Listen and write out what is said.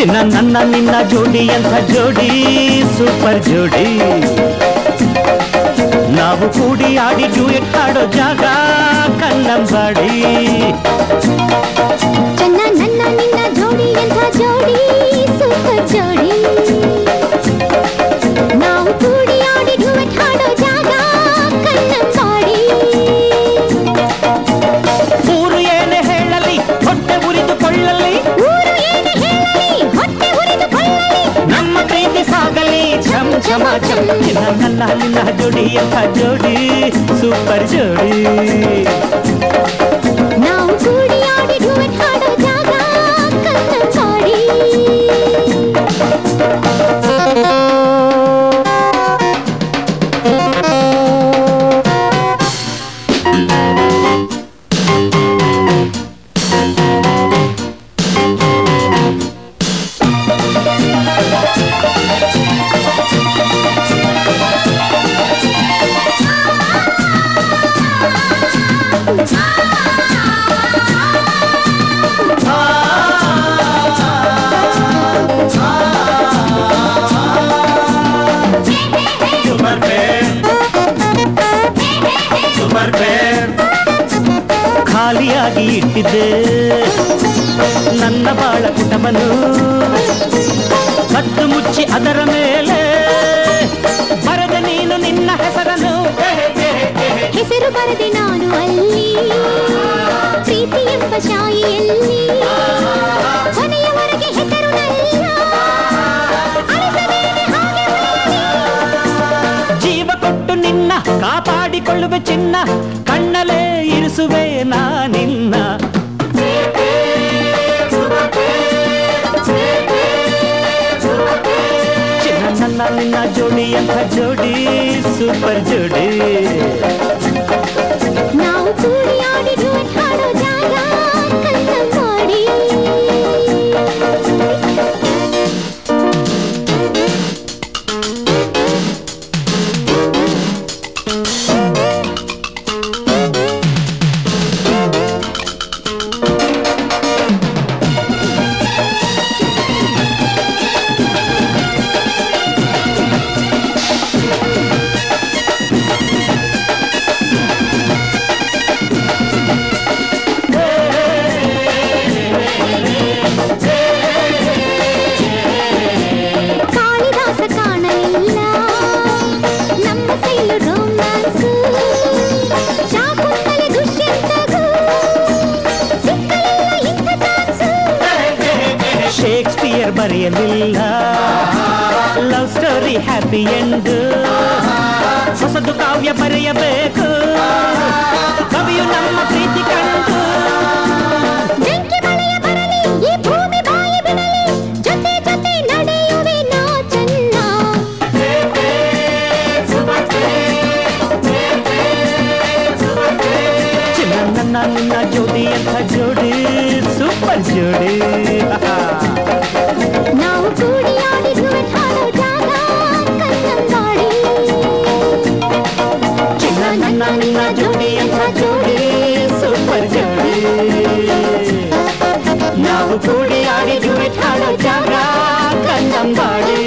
ಚಿನ್ನ ನನ್ನ ನಿನ್ನ ಜೋಡಿ ಅಂತ ಜೋಡಿ ಸೂಪರ್ ಜೋಡಿ. ನಾವು ಕೂಡಿ ಆಡಿ ಡ್ಯೂಯೆಟ್ ಹಾಡೋ ಜಾಗ ಕನ್ನಂಬಾಡಿ ಚಿನ್ನ ನನ್ನ ನಿನ್ನ ಜೋಡಿ ಎಂಥ ಜೋಡಿ ಸೂಪರ್ ಜೋಡಿ. चमा चम नल्ला लीला जोड़ी अखा जोड़ी सुपर जोड़ी। ಖಾಲಿಯಾಗಿ ಇಟ್ಟಿದ್ದೆ. ನನ್ನ ಬಾಳ ಕುಟಮನು ಕತ್ತು ಮುಚ್ಚಿ ಅದರ ಮೇಲೆ ಬರೆದ ನೀನು ನಿನ್ನ ಹೆಸರನ್ನು. ಹೆಸರು ಬರೆದೆ ನಾನು ಅಲ್ಲಿ ಪ್ರೀತಿ ಎಂಬ ಶಾಯಿಯಲ್ಲಿ. ಕೊನೆಯವರೆಗೆ ಹೆಸರು. ಜೀವ ಕೊಟ್ಟು ನಿನ್ನ ಕಾಪಾಡಿಕೊಳ್ಳುವೆ ಚಿನ್ನ. ಕಣ್ಣಲೇ ಇರಿಸುವೆ ನಾ ನಿನ್ನ ಚಿನ್ನ ನನ್ನ ನಿನ್ನ ಜೋಡಿ ಅಂತ ಜೋಡಿ ಸೂಪರ್ ಜೋಡಿ ನಾವು ಕೂಡಿ ಆಡಿ ಡ್ಯೂಯೆಟ್ ಹಾಡೋ ಜಾಗ Shakespeare ಬರೆಯಲಿಲ್ಲ love story happy end ಹೊಸದು ಕಾವ್ಯ ಬರೆಯಬೇಕು ಕವಿಯು ನಮ್ಮ ಪ್ರೀತಿ ಕಂಡು ಬೆಂಕಿ ಮಳೆಯ ಬರಲಿ ಈ ಭೂಮಿ ಬಾಯಿ ನಾವು ಕೂಡಿ ಆಡಿ ಜುವೆ ಠಾಡೋ ಜಾಗ ಕನ್ನಂಬಾಡಿ